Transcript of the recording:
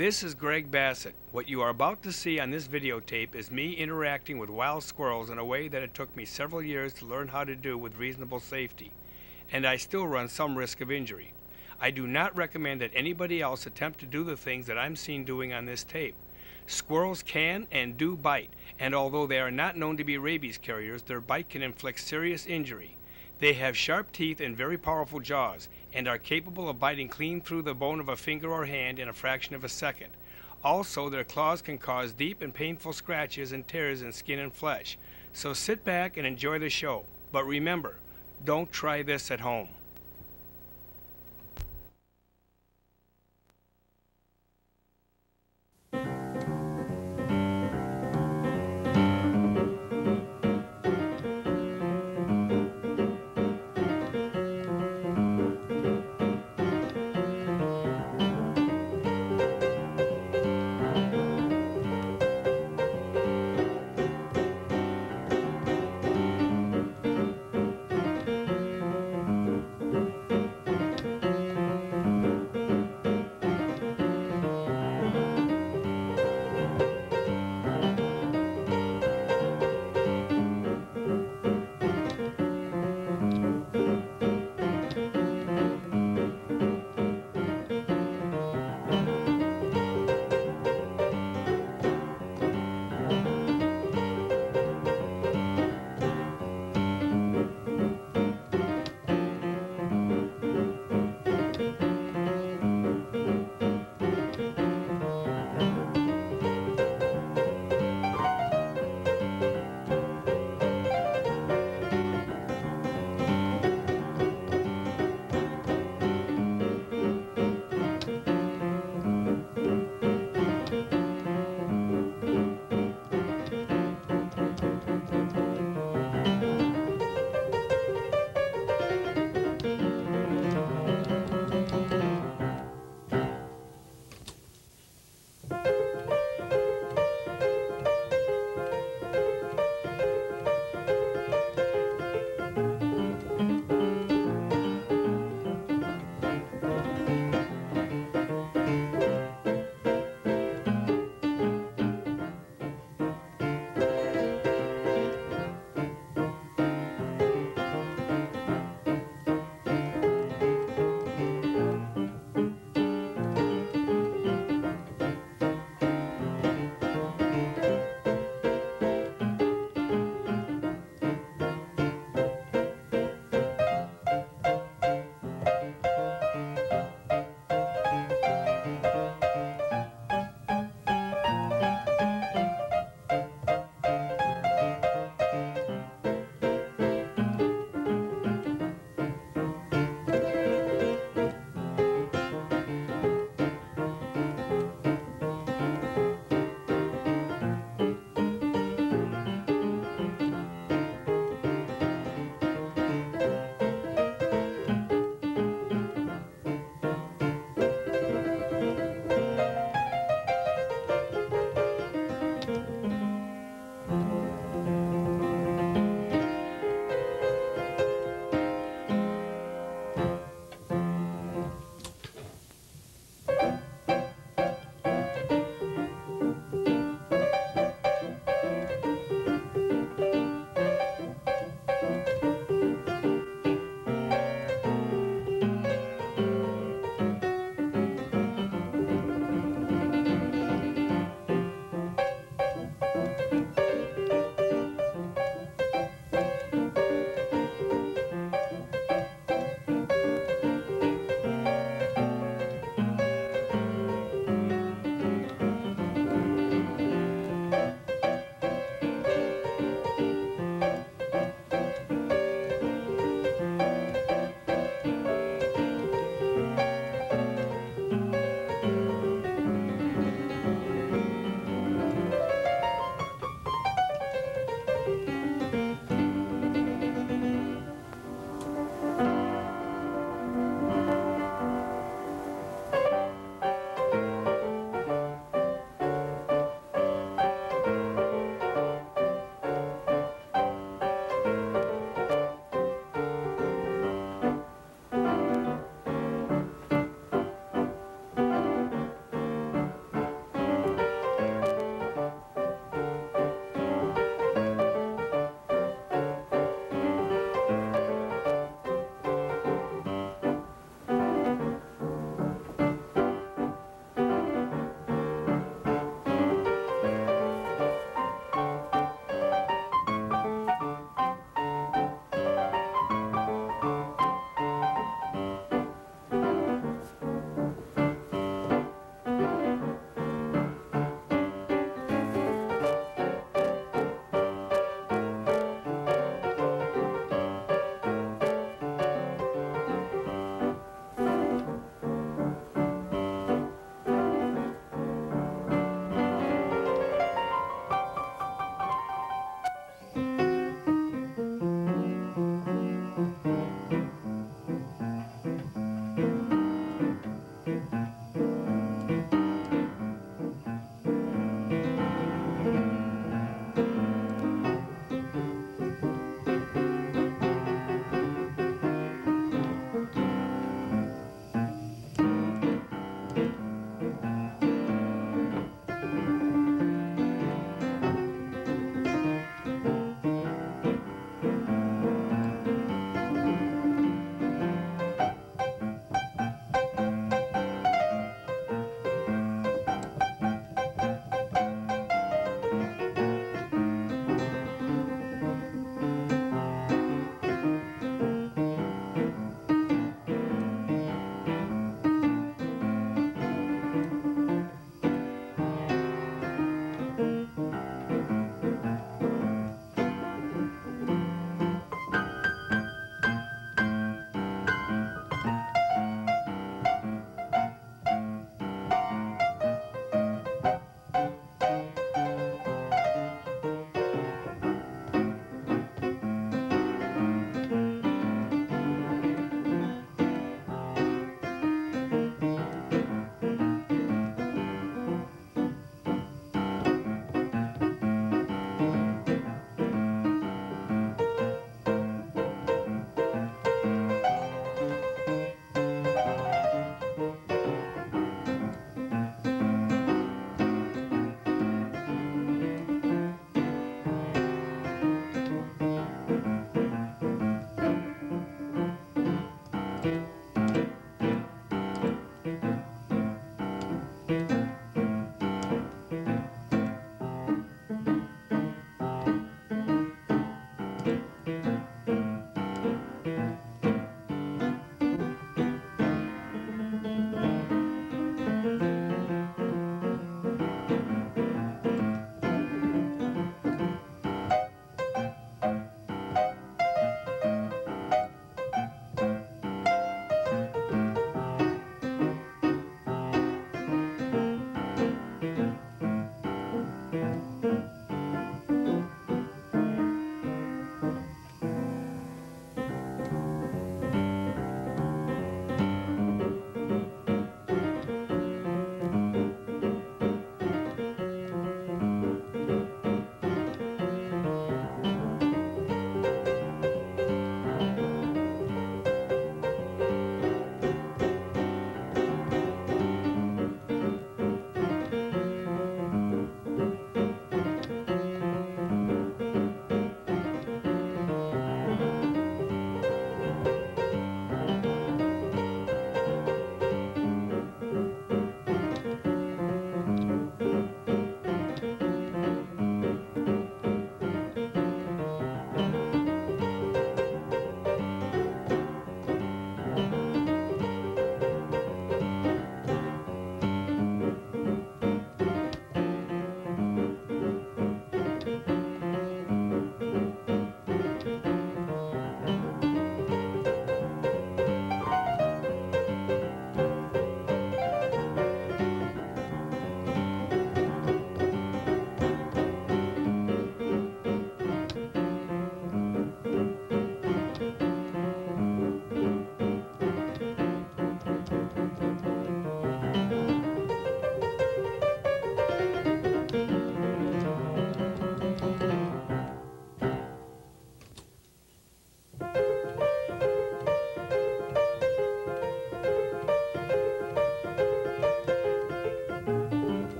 This is Gregg Bassett. What you are about to see on this videotape is me interacting with wild squirrels in a way that it took me several years to learn how to do with reasonable safety, and I still run some risk of injury. I do not recommend that anybody else attempt to do the things that I'm seen doing on this tape. Squirrels can and do bite, and although they are not known to be rabies carriers, their bite can inflict serious injury. They have sharp teeth and very powerful jaws, and are capable of biting clean through the bone of a finger or hand in a fraction of a second. Also, their claws can cause deep and painful scratches and tears in skin and flesh. So sit back and enjoy the show. But remember, don't try this at home.